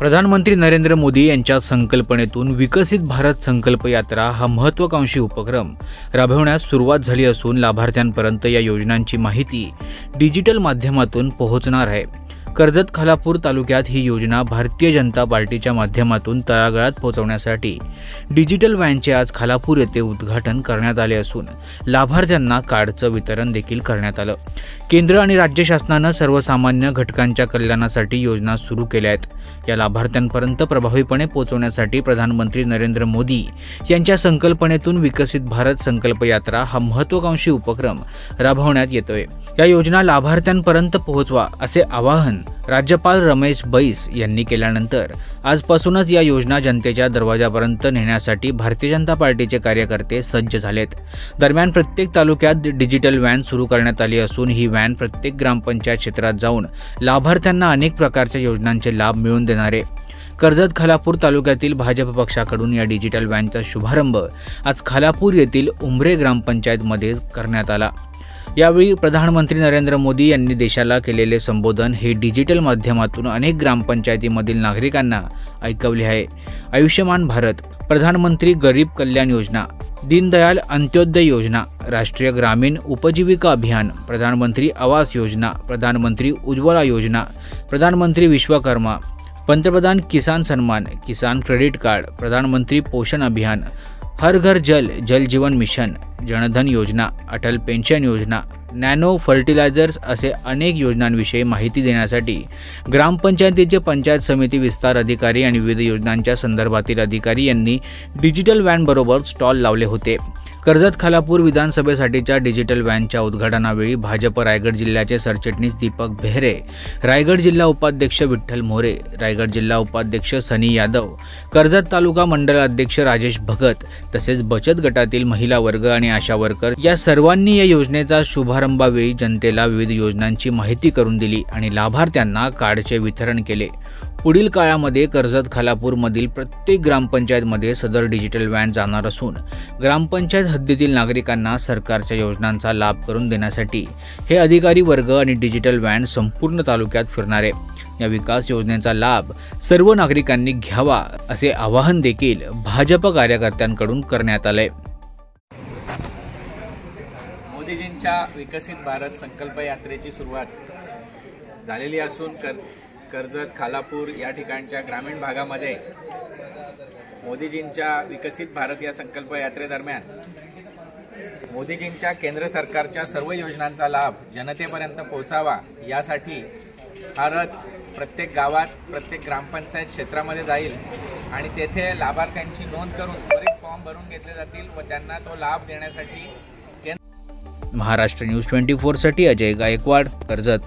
प्रधानमंत्री नरेंद्र मोदी यांच्या संकल्पनेतून विकसित भारत संकल्प यात्रा हा महत्त्वाकांक्षी उपक्रम. राबवण्यास सुरुवात झाली असून लाभार्थ्यांपर्यंत या योजनांची माहिती डिजिटल माध्यमातून पोहोचणार आहे. कर्जत खालापूर तालुक्यात ही योजना भारतीय जनता पार्टीच्या माध्यमातून तळागाळात पोहोचवण्यासाठी डिजिटल व्हॅनचे आज खालापूर येथे उद्घाटन करण्यात आले असून लाभार्थ्यांना कार्डचं वितरण देखील करण्यात आलं. केंद्र आणि राज्य शासनानं सर्वसामान्य घटकांच्या कल्याणासाठी योजना सुरू केल्या आहेत. या लाभार्थ्यांपर्यंत प्रभावीपणे पोहोचवण्यासाठी प्रधानमंत्री नरेंद्र मोदी यांच्या संकल्पनेतून विकसित भारत संकल्प यात्रा हा महत्त्वाकांक्षी उपक्रम राबवण्यात येतोय. या योजना लाभार्थ्यांपर्यंत पोहोचवा असे आवाहन राज्यपाल रमेश बैस यांनी केल्यानंतर आजपासूनच या योजना जनतेच्या दरवाजापर्यंत नेण्यासाठी भारतीय जनता पार्टीचे कार्यकर्ते सज्ज झालेत. दरम्यान प्रत्येक तालुक्यात डिजिटल व्हॅन सुरू करण्यात आली असून ही व्हॅन प्रत्येक ग्रामपंचायत क्षेत्रात जाऊन लाभार्थ्यांना अनेक प्रकारच्या योजनांचे लाभ मिळवून देणारे कर्जत खालापूर तालुक्यातील भाजप पक्षाकडून या डिजिटल व्हॅनचा शुभारंभ आज खालापूर येथील उमरे ग्रामपंचायतमध्ये करण्यात आला. यावेळी प्रधानमंत्री नरेंद्र मोदी यांनी देशाला केलेले संबोधन हे डिजिटल माध्यमातून अनेक ग्रामपंचायतीमधील नागरिकांना ऐकवले आहे. आयुष्यमान भारत प्रधानमंत्री गरीब कल्याण योजना दीनदयाल अंत्योदय योजना राष्ट्रीय ग्रामीण उपजीविका अभियान प्रधानमंत्री आवास योजना प्रधानमंत्री उज्ज्वला योजना प्रधानमंत्री विश्वकर्मा पंतप्रधान किसान सन्मान किसान क्रेडिट कार्ड प्रधानमंत्री पोषण अभियान हर घर जल जल Jeevan mission Jandhan Yojana Atal pension Yojana nano fertilizers असे अनेक योजनांविषयी माहिती देण्यासाठी ग्रामपंचायतीचे पंचायत समिती विस्तार अधिकारी आणि विविध योजनांच्या संदर्भातील अधिकारी यांनी डिजिटल व्हॅनबरोबर स्टॉल लावले होते. कर्जत खालापूर विधानसभेसाठीच्या डिजिटल व्हॅनच्या उद्घाटनावेळी भाजप रायगड जिल्ह्याचे सरचिटणीस दीपक बेहरे रायगड जिल्हा उपाध्यक्ष विठ्ठल मोरे रायगड जिल्हा उपाध्यक्ष सनी यादव कर्जत तालुका मंडळ अध्यक्ष राजेश भगत तसेच बचत गटातील महिला वर्ग आणि आशा वर्कर या सर्वांनी या योजनेचा शुभारंभावेळी जनतेला विविध योजनांची माहिती करून दिली आणि लाभार्थ्यांना कार्डचे वितरण केले. पुढील काळामध्ये कर्जत खालापूरमधील प्रत्येक ग्रामपंचायतमध्ये सदर डिजिटल व्हॅन जाणार असून ग्रामपंचायत हद्दीतील नागरिकांना सरकारच्या योजनांचा लाभ करून देण्यासाठी हे अधिकारी वर्ग आणि डिजिटल व्हॅन संपूर्ण तालुक्यात फिरणार आहे. या विकास योजनेचा लाभ सर्व नागरिकांनी घ्यावा असे आवाहन देखील भाजप कार्यकर्त्यांकडून करण्यात आले मोदीजींच्या विकसित भारत संकल्प यात्रेची सुरुवात झालेली असून कर कर्जत खालापूर या ठिकाणच्या ग्रामीण भागामध्ये मोदीजींच्या विकसित भारत या संकल्प यात्रेदरम्यान मोदीजींच्या केंद्र सरकारच्या सर्व योजनांचा लाभ जनतेपर्यंत पोहोचावा यासाठी हा रथ प्रत्येक गावात प्रत्येक ग्रामपंचायत क्षेत्रामध्ये जाईल आणि तेथे लाभार्थ्यांची नोंद करून त्वरित फॉर्म भरून घेतले जातील व त्यांना तो लाभ देण्यासाठी महाराष्ट्र न्यूज ट्वेंटी फोरसाठी अजय गायकवाड कर्जत.